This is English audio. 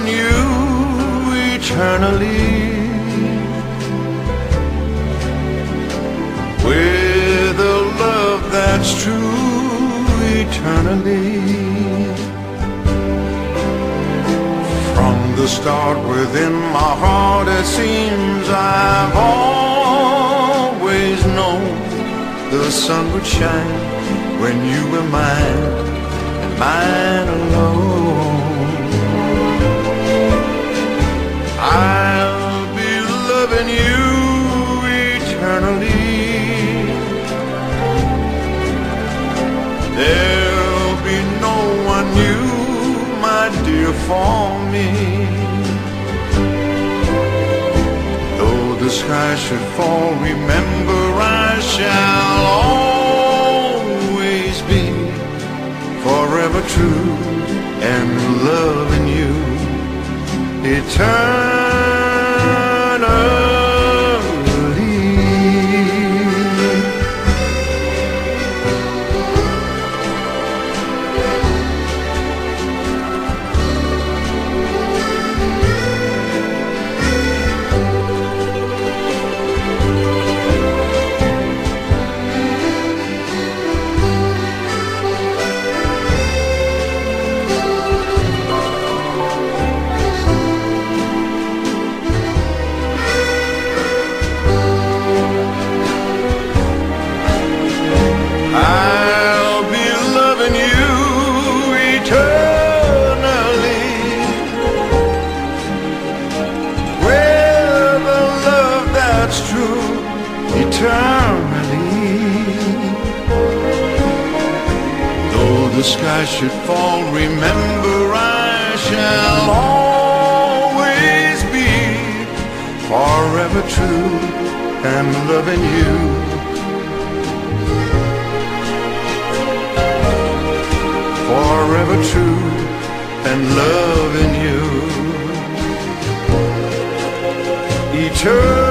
and you eternally. With a love that's true eternally. From the start within my heart, it seems I've always known the sun would shine when you were mine and mine alone. For me. Though the sky should fall, remember I shall always be forever true and loving you eternally. Eternally. Though the sky should fall, remember I shall always be forever true and loving you. forever true and loving you eternally.